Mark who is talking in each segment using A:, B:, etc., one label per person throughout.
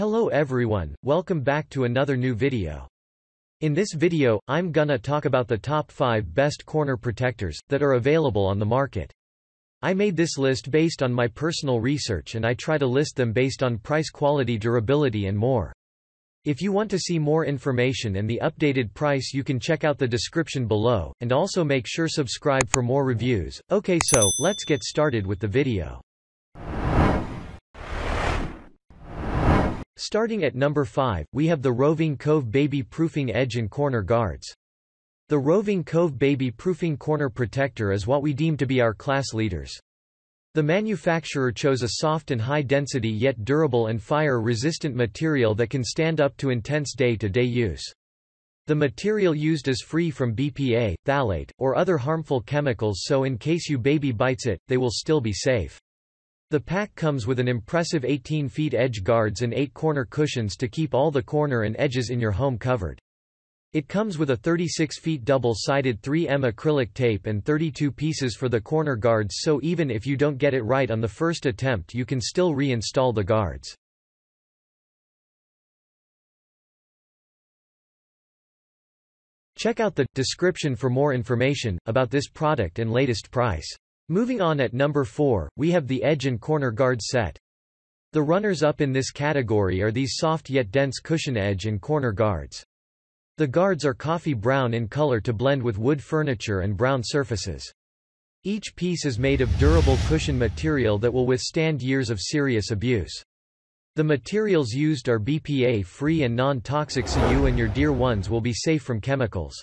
A: Hello everyone, welcome back to another new video. In this video, I'm gonna talk about the top 5 best corner protectors, that are available on the market. I made this list based on my personal research and I try to list them based on price quality durability and more. If you want to see more information and the updated price you can check out the description below, and also make sure subscribe for more reviews. Okay so, let's get started with the video. Starting at number 5, we have the Roving Cove Baby Proofing Edge and Corner Guards. The Roving Cove Baby Proofing Corner Protector is what we deem to be our class leaders. The manufacturer chose a soft and high-density yet durable and fire-resistant material that can stand up to intense day-to-day -day use. The material used is free from BPA, phthalate, or other harmful chemicals so in case you baby bites it, they will still be safe. The pack comes with an impressive 18 feet edge guards and 8 corner cushions to keep all the corner and edges in your home covered. It comes with a 36 feet double-sided 3M acrylic tape and 32 pieces for the corner guards so even if you don't get it right on the first attempt you can still reinstall the guards. Check out the description for more information about this product and latest price. Moving on at number 4, we have the Edge and Corner Guard set. The runners-up in this category are these soft yet dense cushion edge and corner guards. The guards are coffee brown in color to blend with wood furniture and brown surfaces. Each piece is made of durable cushion material that will withstand years of serious abuse. The materials used are BPA-free and non-toxic so you and your dear ones will be safe from chemicals.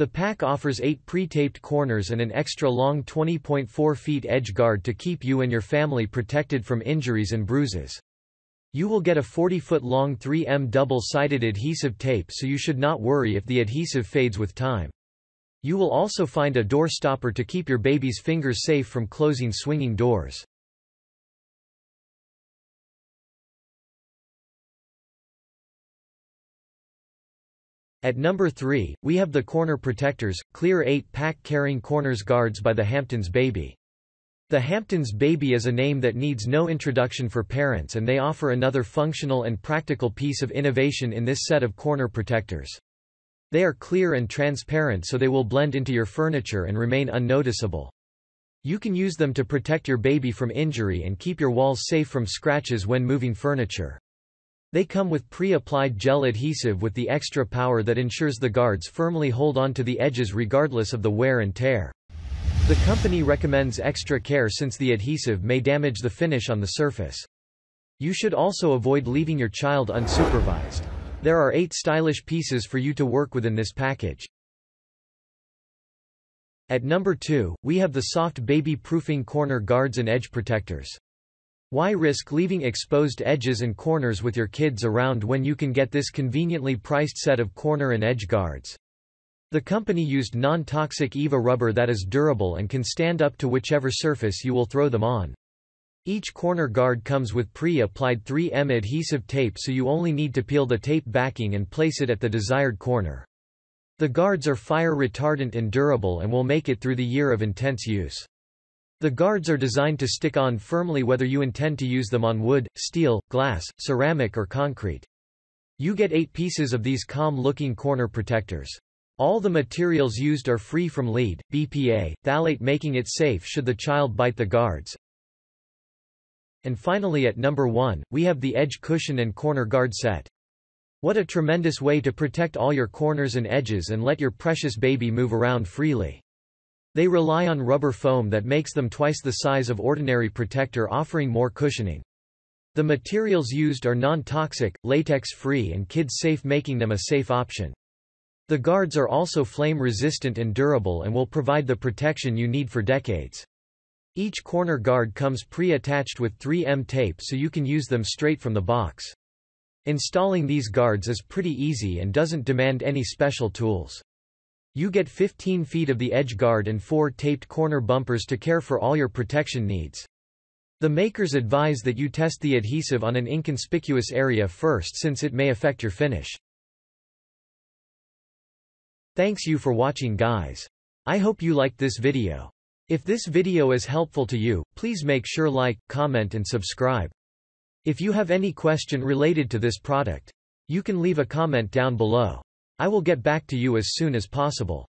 A: The pack offers 8 pre-taped corners and an extra long 20.4 feet edge guard to keep you and your family protected from injuries and bruises. You will get a 40-foot long 3M double-sided adhesive tape so you should not worry if the adhesive fades with time. You will also find a door stopper to keep your baby's fingers safe from closing swinging doors. At number 3, we have the Corner Protectors, Clear 8-pack Caring corners guards by the Hamptons Baby. The Hamptons Baby is a name that needs no introduction for parents and they offer another functional and practical piece of innovation in this set of corner protectors. They are clear and transparent so they will blend into your furniture and remain unnoticeable. You can use them to protect your baby from injury and keep your walls safe from scratches when moving furniture. They come with pre-applied gel adhesive with the extra power that ensures the guards firmly hold on to the edges regardless of the wear and tear. The company recommends extra care since the adhesive may damage the finish on the surface. You should also avoid leaving your child unsupervised. There are eight stylish pieces for you to work with in this package. At number 2, we have the soft baby proofing corner guards and edge protectors. Why risk leaving exposed edges and corners with your kids around when you can get this conveniently priced set of corner and edge guards? The company used non-toxic EVA rubber that is durable and can stand up to whichever surface you will throw them on. Each corner guard comes with pre-applied 3M adhesive tape so you only need to peel the tape backing and place it at the desired corner. The guards are fire retardant and durable and will make it through the year of intense use. The guards are designed to stick on firmly whether you intend to use them on wood, steel, glass, ceramic or concrete. You get eight pieces of these calm-looking corner protectors. All the materials used are free from lead, BPA, phthalate making it safe should the child bite the guards. And finally at number 1, we have the edge cushion and corner guard set. What a tremendous way to protect all your corners and edges and let your precious baby move around freely. They rely on rubber foam that makes them twice the size of ordinary protector offering more cushioning. The materials used are non-toxic, latex-free and kids-safe making them a safe option. The guards are also flame-resistant and durable and will provide the protection you need for decades. Each corner guard comes pre-attached with 3M tape so you can use them straight from the box. Installing these guards is pretty easy and doesn't demand any special tools. You get 15 feet of the edge guard and 4 taped corner bumpers to care for all your protection needs. The makers advise that you test the adhesive on an inconspicuous area first since it may affect your finish. Thanks you for watching guys. I hope you liked this video. If this video is helpful to you, please make sure like, comment and subscribe. If you have any question related to this product, you can leave a comment down below. I will get back to you as soon as possible.